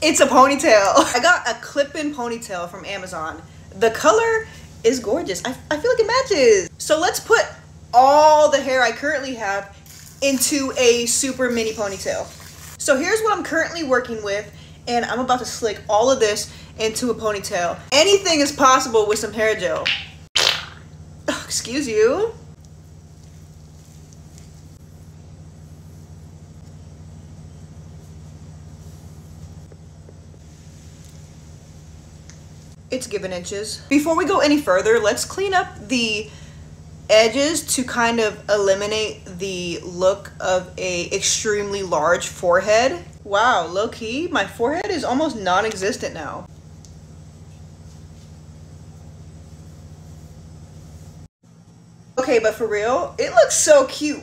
It's a ponytail. I got a clip-in ponytail from Amazon. The color is gorgeous. I, I feel like it matches. So let's put all the hair I currently have into a super mini ponytail. So here's what I'm currently working with and I'm about to slick all of this into a ponytail. Anything is possible with some hair gel. Oh, excuse you. It's given inches. Before we go any further, let's clean up the edges to kind of eliminate the look of a extremely large forehead. Wow, low key, my forehead is almost non-existent now. Okay, but for real, it looks so cute,